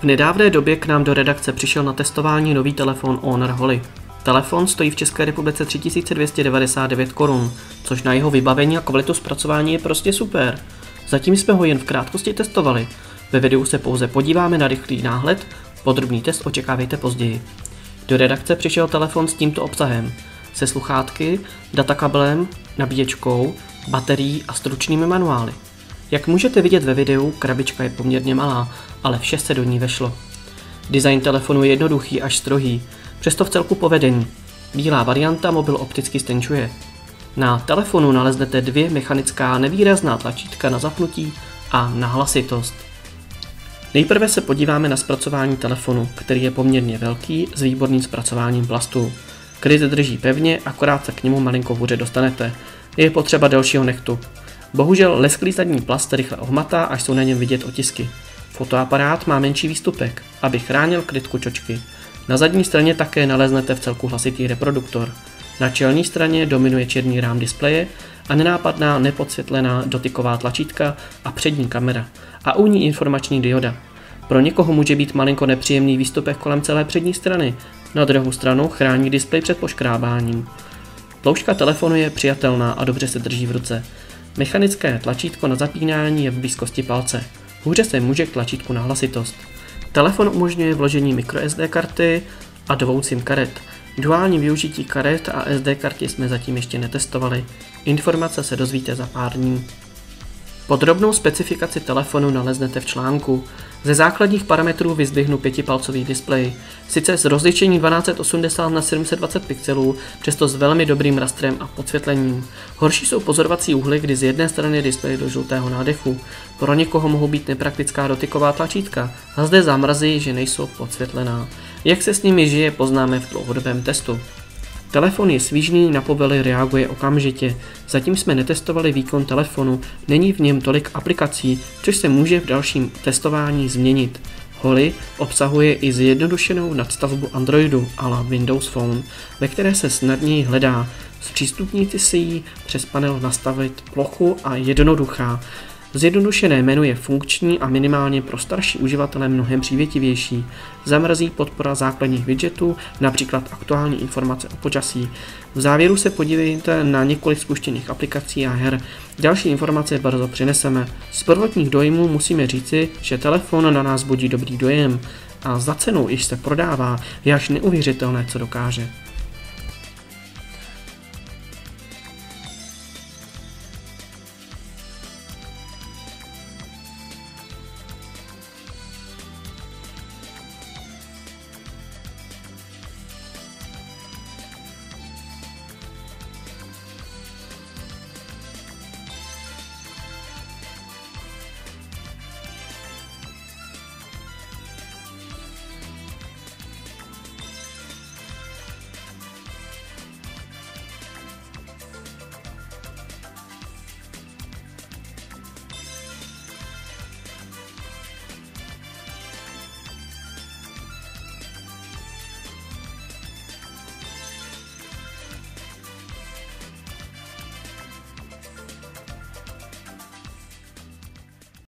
V nedávné době k nám do redakce přišel na testování nový telefon Honor Holly. Telefon stojí v České republice 3299 korun, což na jeho vybavení a kvalitu zpracování je prostě super. Zatím jsme ho jen v krátkosti testovali. Ve videu se pouze podíváme na rychlý náhled, podrobný test očekávejte později. Do redakce přišel telefon s tímto obsahem. Se sluchátky, datakabelem, nabíječkou, baterií a stručnými manuály. Jak můžete vidět ve videu, krabička je poměrně malá, ale vše se do ní vešlo. Design telefonu je jednoduchý až strohý, přesto v celku povedený. Bílá varianta mobil opticky stenčuje. Na telefonu naleznete dvě mechanická nevýrazná tlačítka na zapnutí a na hlasitost. Nejprve se podíváme na zpracování telefonu, který je poměrně velký s výborným zpracováním plastu. Kryt drží pevně, akorát se k němu malinko hůře dostanete. Je potřeba delšího nechtu. Bohužel lesklý zadní plast rychle ohmatá, až jsou na něm vidět otisky. Fotoaparát má menší výstupek, aby chránil krytku čočky. Na zadní straně také naleznete v celku hlasitý reproduktor. Na čelní straně dominuje černý rám displeje a nenápadná nepodsvětlená dotyková tlačítka a přední kamera a u ní informační dioda. Pro někoho může být malinko nepříjemný výstupek kolem celé přední strany, na druhou stranu chrání displej před poškrábáním. Ploušťka telefonu je přijatelná a dobře se drží v ruce. Mechanické tlačítko na zapínání je v blízkosti palce. Hůře se může k tlačítku na hlasitost. Telefon umožňuje vložení microSD karty a dvou SIM karet. Duální využití karet a SD karty jsme zatím ještě netestovali. Informace se dozvíte za pár dní. Podrobnou specifikaci telefonu naleznete v článku. Ze základních parametrů vyzdvihnu pětipalcový displej. Sice s rozlišením 1280 na 720 pixelů, přesto s velmi dobrým rastrem a podsvětlením. Horší jsou pozorovací úhly, kdy z jedné strany displej do žlutého nádechu. Pro někoho mohou být nepraktická dotyková tlačítka a zde zamrazí, že nejsou podsvětlená. Jak se s nimi žije, poznáme v dlouhodobém testu. Telefon je svížný, na povely reaguje okamžitě. Zatím jsme netestovali výkon telefonu, není v něm tolik aplikací, což se může v dalším testování změnit. Holy obsahuje i zjednodušenou nadstavbu Androidu la Windows Phone, ve které se snadněji hledá. Zpřístupníte si ji přes panel nastavit plochu a jednoduchá. Zjednodušené menu je funkční a minimálně pro starší uživatele mnohem přívětivější. Zamrazí podpora základních widgetů, například aktuální informace o počasí. V závěru se podívejte na několik spuštěných aplikací a her. Další informace brzo přineseme. Z prvotních dojmů musíme říci, že telefon na nás budí dobrý dojem a za cenou, již se prodává, je až neuvěřitelné, co dokáže.